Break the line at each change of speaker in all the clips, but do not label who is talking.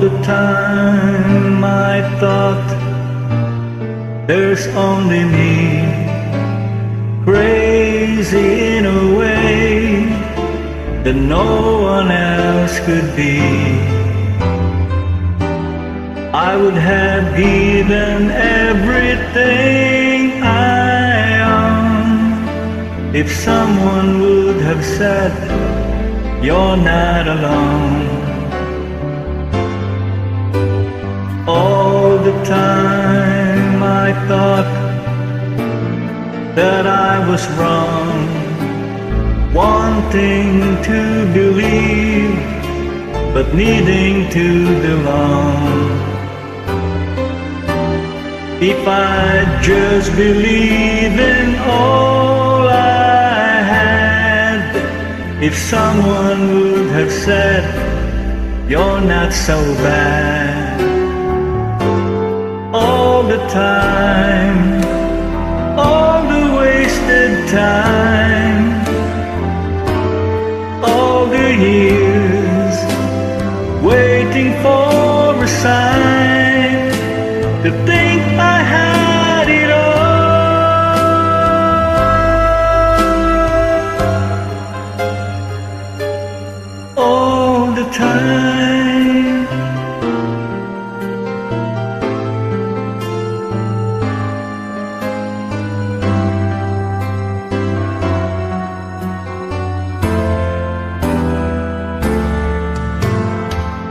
the time I thought there's only me crazy in a way that no one else could be. I would have given everything I own if someone would have said, You're not alone. The time I thought that I was wrong, wanting to believe, but needing to belong. If I just believe in all I had, if someone would have said, You're not so bad, time, all the wasted time, all the years waiting for a sign to think I had it all. All the time.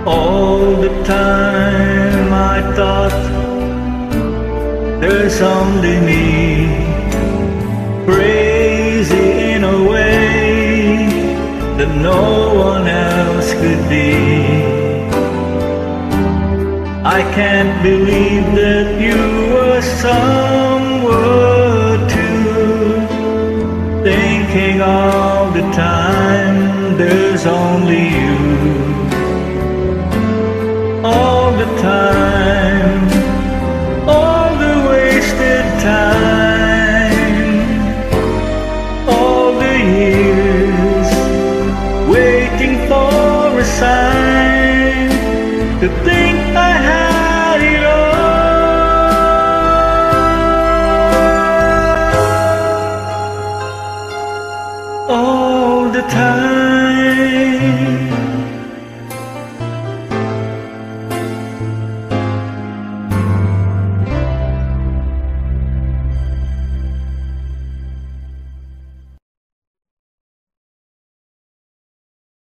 All the time I thought there's only me crazy in a way that no one else could be. I can't believe that you were somewhere too, thinking all the time there's only you the time, all the wasted time, all the years waiting for a sign to think I had it all. All the time.